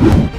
you